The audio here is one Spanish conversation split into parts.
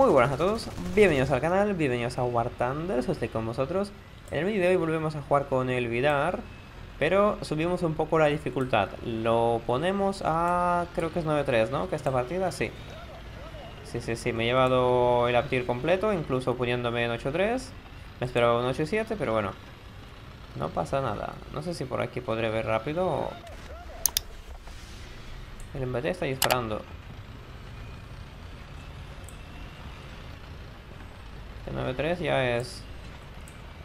Muy buenas a todos, bienvenidos al canal, bienvenidos a War Thunder, estoy con vosotros. En el vídeo de hoy volvemos a jugar con el Vidar, pero subimos un poco la dificultad. Lo ponemos a... creo que es 9-3, ¿no? Que esta partida, sí. Sí, sí, sí, me he llevado el uptier completo, incluso poniéndome en 8-3. Me esperaba un 8-7, pero bueno. No pasa nada. No sé si por aquí podré ver rápido o... El MBT está disparando. 9-3 ya es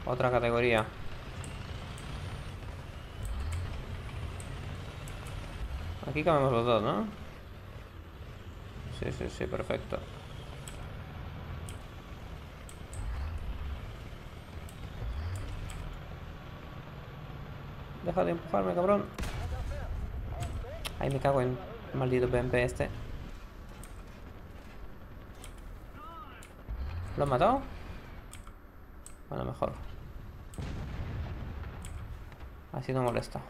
otra categoría. Aquí cambiamos los dos, ¿no? Sí, sí, sí, perfecto. Deja de empujarme, cabrón. Ay, me cago en el maldito BMP este. ¿Lo han matado? Bueno, mejor. Así no molesta.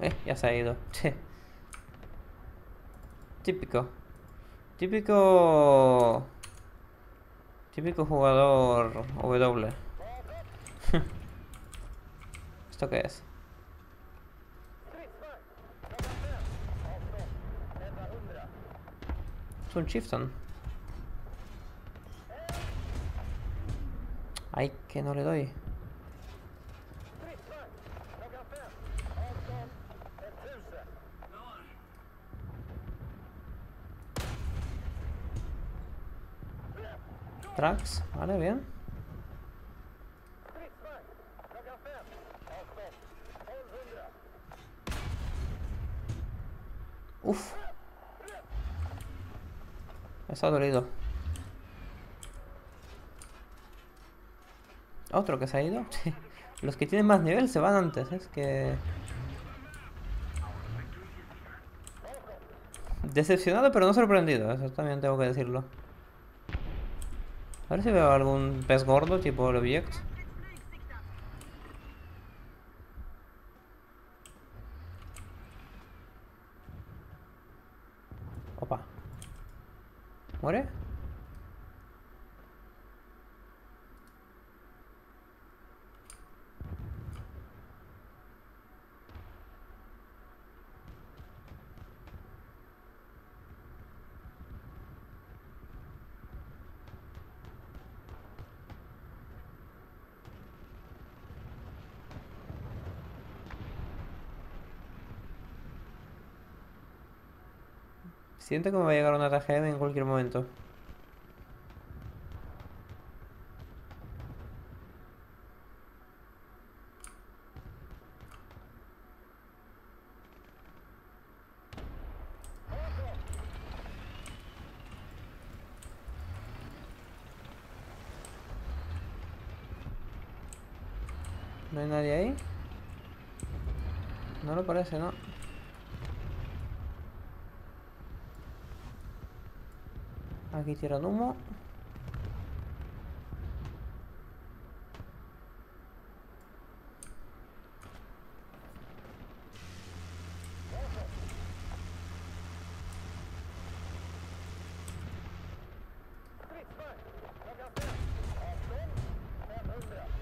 Eh, ya se ha ido. Típico. Típico... Típico jugador W. ¿Esto qué es? Un Chieftain. Ay, que no le doy. Tracks, vale, bien. Uf. Está dolido. Otro que se ha ido. Los que tienen más nivel se van antes. Es que... Decepcionado pero no sorprendido. Eso también tengo que decirlo. A ver si veo algún pez gordo tipo el Object. Opa. ¿Muere? Siento que me va a llegar una TGM en cualquier momento. ¿No hay nadie ahí? No lo parece, ¿no? Aquí humo.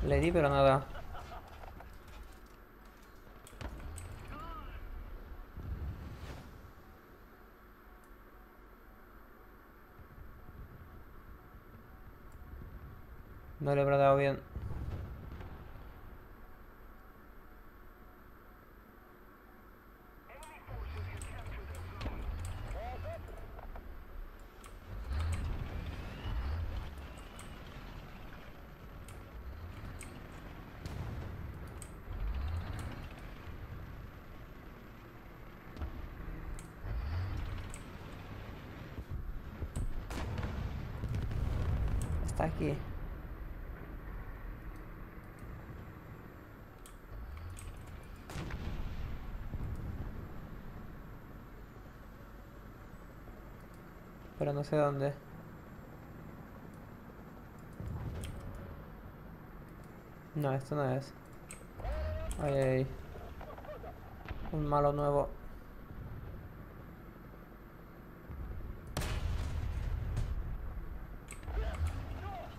Le di pero nada. No le habrá dado bien. pero no sé dónde. No, esto no es. Ay, ay. Un malo nuevo.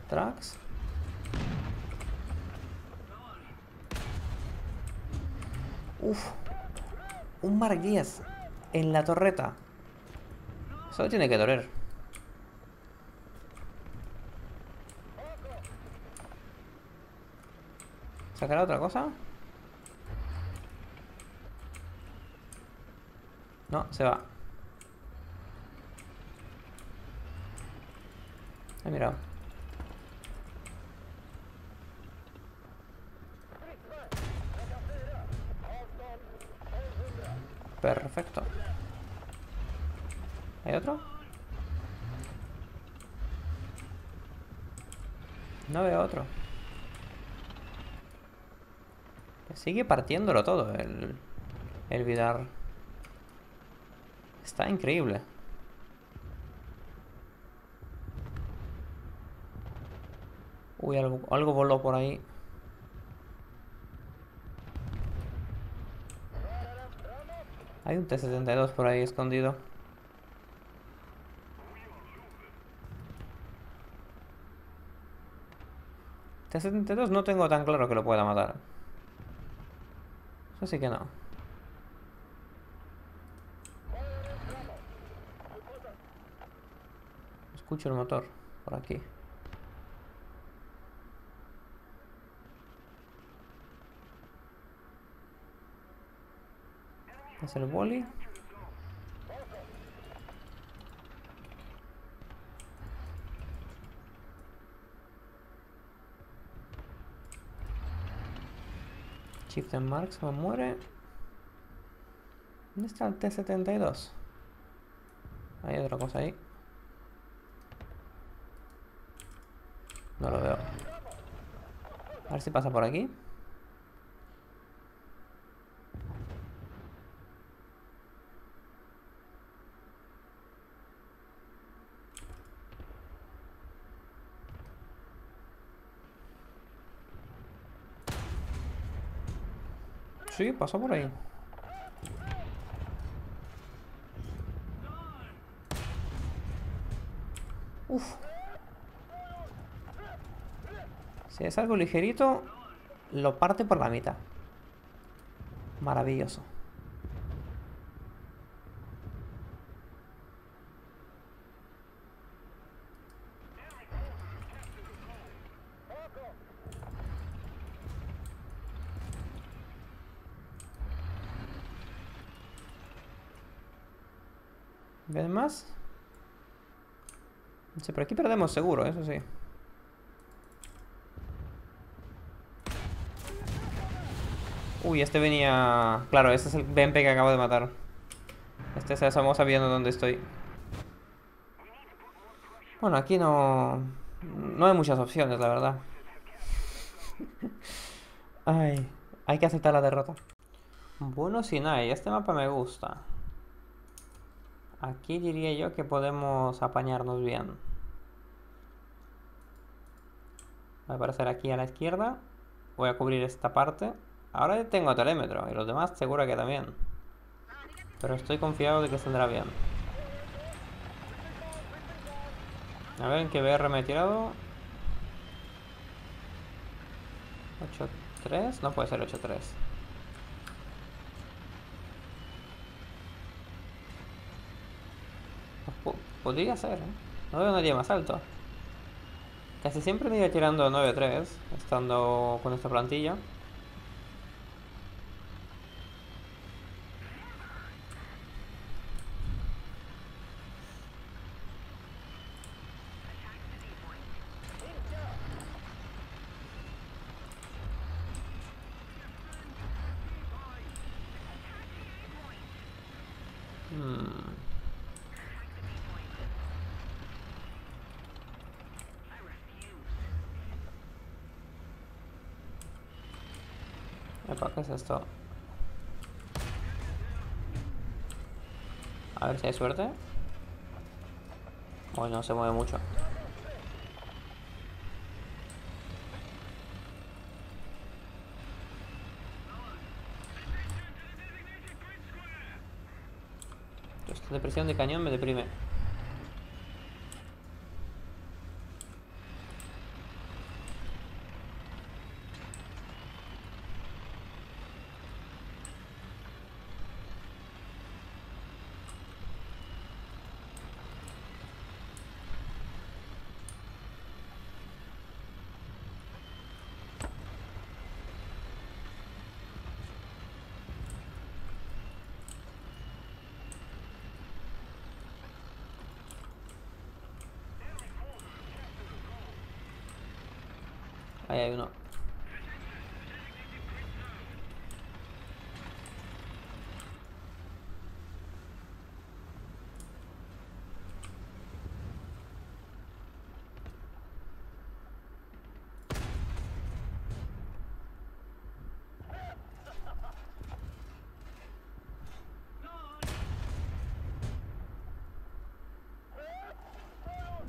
Tracks. Uf. Un Mark en la torreta. Solo tiene que doler. ¿Sacará otra cosa? No, se va. He mirado. Perfecto. ¿Hay otro? No veo otro. Sigue partiéndolo todo el, el Vidar. Está increíble. Uy, algo, algo voló por ahí. Hay un T-72 por ahí escondido. T-72 no tengo tan claro que lo pueda matar. Eso sí que no. Escucho el motor por aquí. Es el boli. Chieftain me muere. ¿Dónde está el T-72? Hay otra cosa ahí. No lo veo. A ver si pasa por aquí. Sí, pasó por ahí. Uf. Si es algo ligerito, lo parte por la mitad. Maravilloso. ¿Ven más? Sí, por aquí perdemos seguro, eso sí. Uy, este venía... Claro, este es el BMP que acabo de matar. Este se asomó sabiendo dónde estoy. Bueno, aquí no... No hay muchas opciones, la verdad. Ay, hay que aceptar la derrota. Bueno, Sinai, este mapa me gusta. Aquí diría yo que podemos apañarnos bien. Va a aparecer aquí a la izquierda. Voy a cubrir esta parte. Ahora tengo telémetro y los demás seguro que también. Pero estoy confiado de que saldrá bien. A ver en qué BR me he tirado. 8-3. No puede ser 8-3. Podría ser, ¿eh? No veo nadie más alto. Casi siempre me iba tirando 9-3, estando con esta plantilla. Hmm. Epa, ¿qué es esto? A ver si hay suerte. Bueno, no se mueve mucho. Esto de presión de cañón me deprime. Ahí hay uno.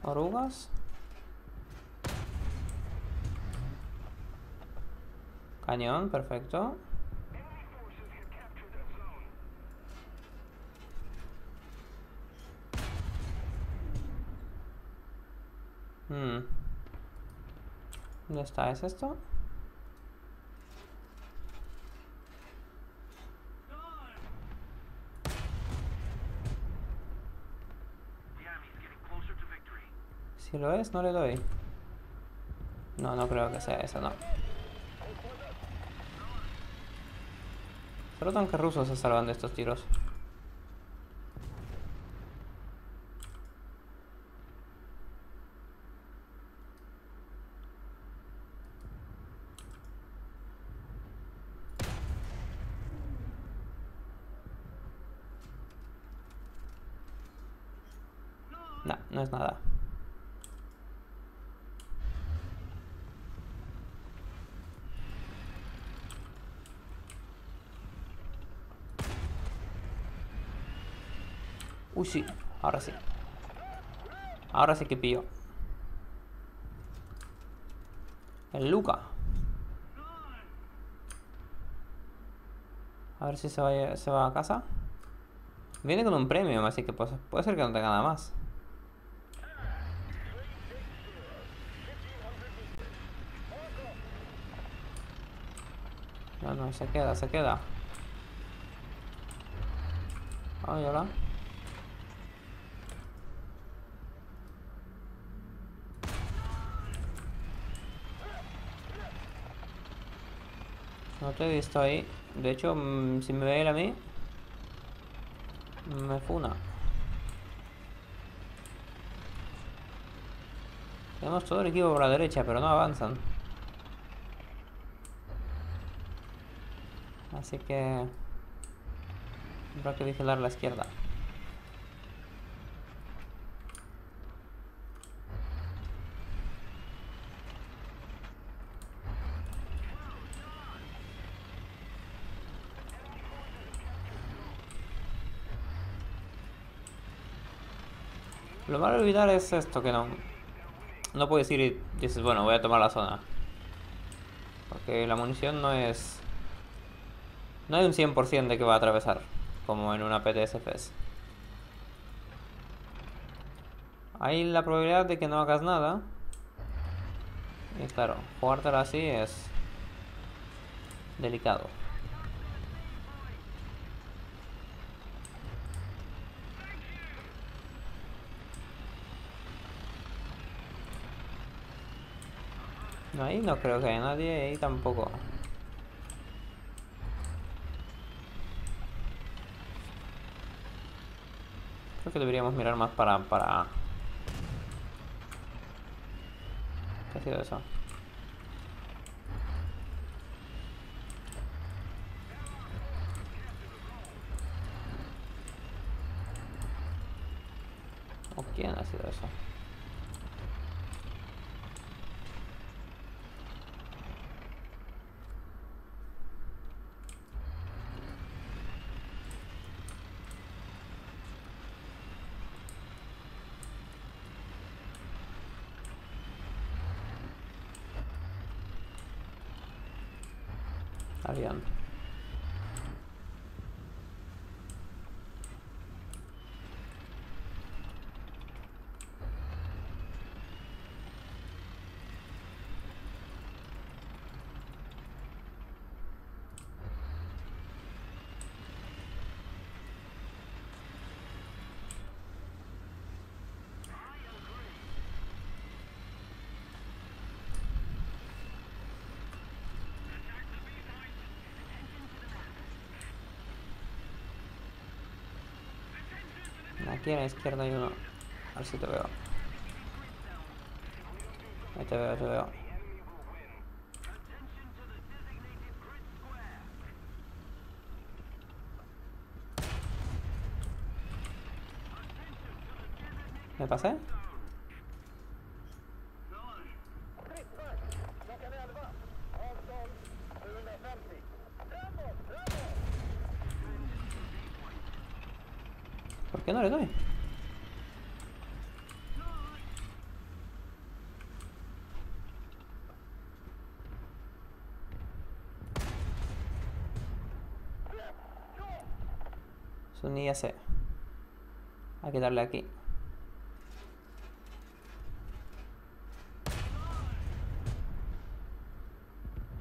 Orugas. Cañón, perfecto. Hmm. ¿Dónde está? ¿Es esto? Si lo es, no le doy. No, no creo que sea eso, no. Solo tanques rusos se salvan de estos tiros. No, no es nada. Uy, sí. Ahora sí. Ahora sí que pillo. El Luca. A ver si se va, se va a casa. Viene con un premio, así que puede ser que no tenga nada más. No, no, se queda, se queda. Ay, hola. No te he visto ahí. De hecho, mm, si me ve él a mí, me funa. Tenemos todo el equipo por la derecha, pero no avanzan. Así que... Habrá que vigilar la izquierda. De olvidar es esto, que no... No puedes ir y dices, bueno, voy a tomar la zona. Porque la munición no es... No hay un 100% de que va a atravesar, como en una PTSFS. Hay la probabilidad de que no hagas nada. Y claro, jugártela así es... Delicado. No, ahí no creo que haya nadie, ahí tampoco. Creo que deberíamos mirar más para... para... ¿Qué ha sido eso? ¿O quién ha sido eso? aquí a la izquierda hay uno. A ver si te veo. Ahí te veo, te veo. ¿Me pasé? ¿Por qué no le doy? Es un IAC. Hay que darle aquí.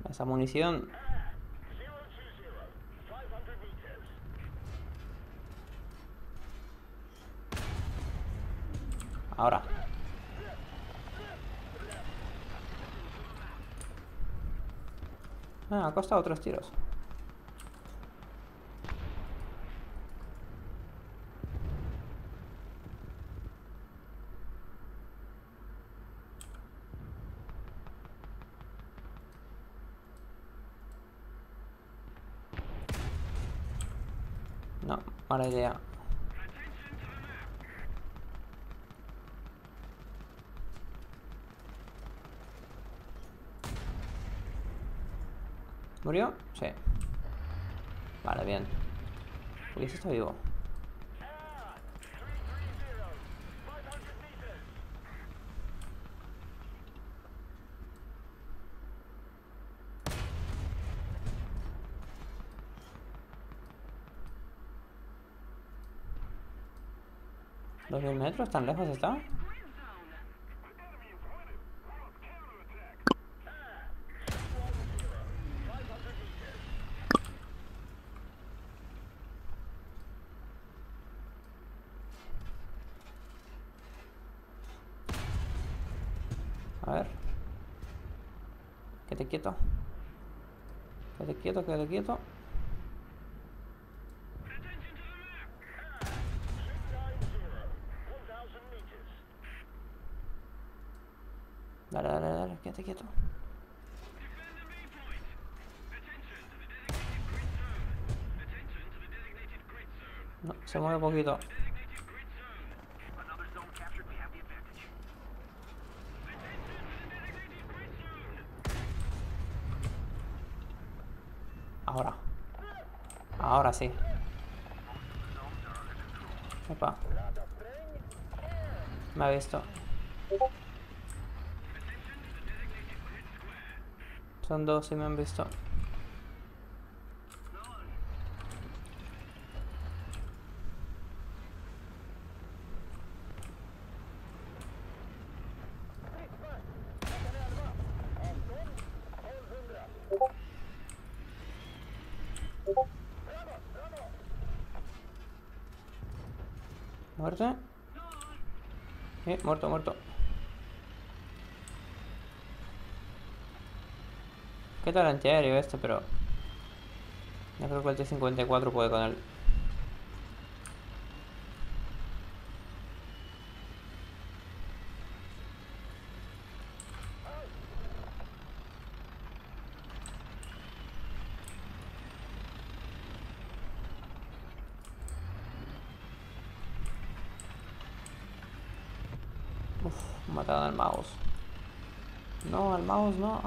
Esa munición. Ahora. Ah, ha costado tres tiros. No, mala idea. ¿Murió? Sí. Vale, bien. Uy, ese está vivo. ¿Dos mil metros? ¿Tan lejos está? A ver. Quédate quieto. Quédate quieto, quédate quieto. Dale, dale, dale, quédate quieto. No, se mueve poquito. Ahora sí. Opa. Me ha visto. Son dos y me han visto. Muerte. Eh, muerto, muerto. ¿Qué tal antiaéreo este? Pero... Yo creo que el T-54 puede con él. Mataron al mouse. No, al mouse no.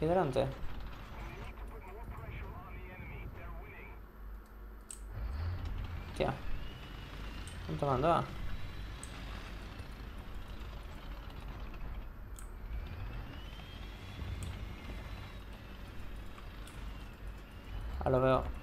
Hidrante. Tía. Están tomando A. Ah, lo veo.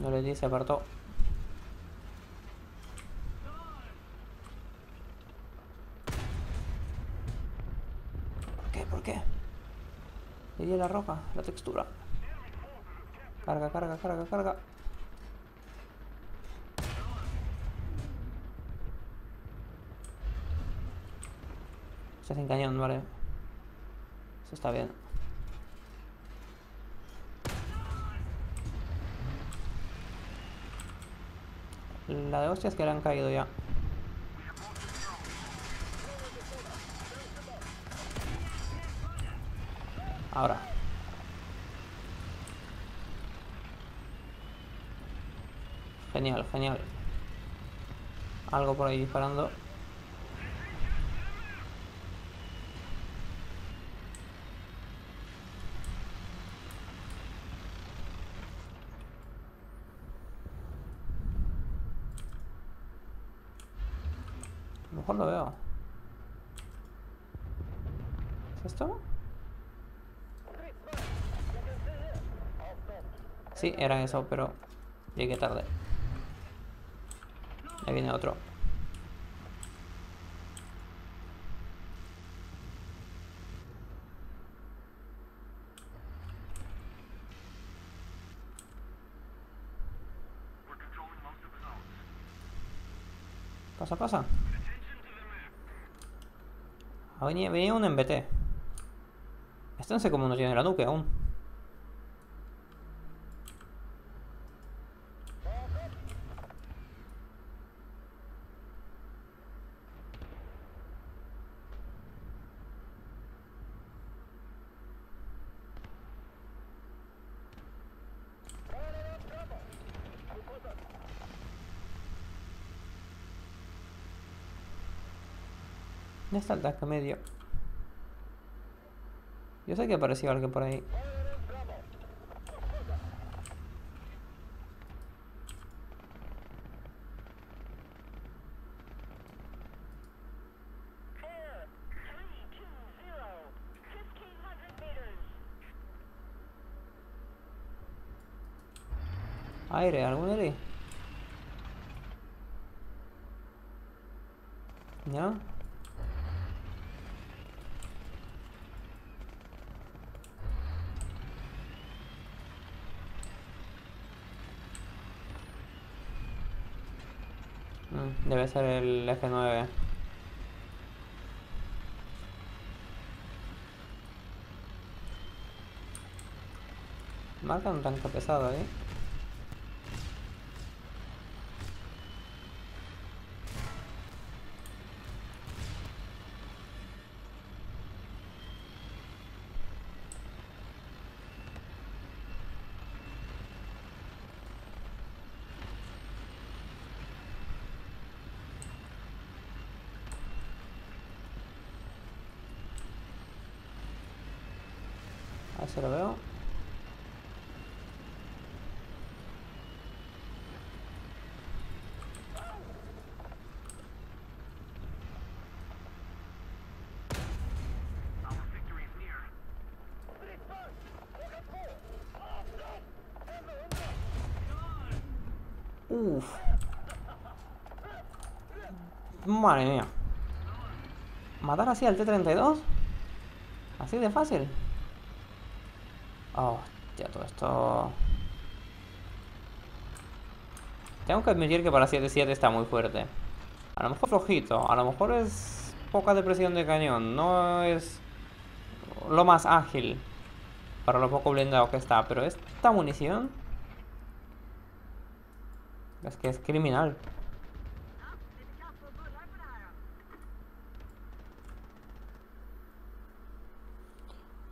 No le di, se apartó. ¿Por qué? ¿Por qué? Le di la roca, la textura. Carga, carga, carga, carga. Se hace cañón, vale. Eso está bien. De hostias que le han caído ya. Ahora. Genial, genial. Algo por ahí disparando. A lo mejor lo veo. ¿Es esto? Sí, era eso, pero llegué tarde. Ahí viene otro. Pasa, pasa. Ah, venía, venía un MBT. Este no sé cómo no tiene la nuke aún. ¿Dónde está el tanque medio? Yo sé que apareció alguien por ahí. Aire, ¿algún aire? ¿Ya? Debe ser el F9. Marca un tanque pesado ahí. A ver lo veo. Uf. Mía. ¿Matar así al T-32? ¿Así de fácil? Oh, ya todo esto... Tengo que admitir que para 7-7 está muy fuerte. A lo mejor flojito, a lo mejor es poca depresión de cañón, no es lo más ágil para lo poco blindado que está, pero esta munición es que es criminal.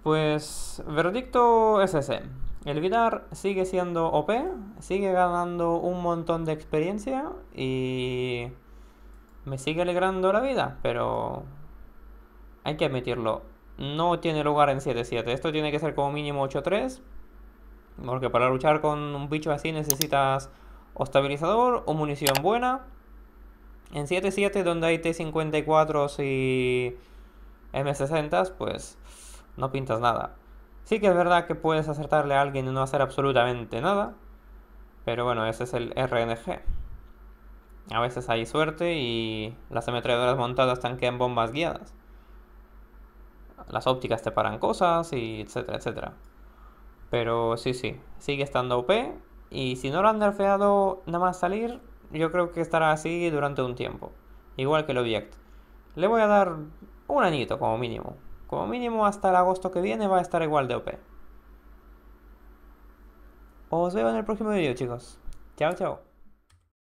Pues, verdicto es ese. El Vidar sigue siendo OP, sigue ganando un montón de experiencia y me sigue alegrando la vida, pero hay que admitirlo, no tiene lugar en 7-7. Esto tiene que ser como mínimo 8-3, porque para luchar con un bicho así necesitas o estabilizador o munición buena. En 7-7 donde hay T-54 y M60, pues no pintas nada. Sí que es verdad que puedes acertarle a alguien y no hacer absolutamente nada. Pero bueno, ese es el RNG. A veces hay suerte y las ametralladoras montadas tanquean bombas guiadas. Las ópticas te paran cosas y etcétera, etcétera. Pero sí, sí, sigue estando OP. Y si no lo han nerfeado nada más salir, yo creo que estará así durante un tiempo. Igual que el Object. Le voy a dar un añito como mínimo. Como mínimo hasta el agosto que viene va a estar igual de OP. Os veo en el próximo vídeo chicos. Chao, chao.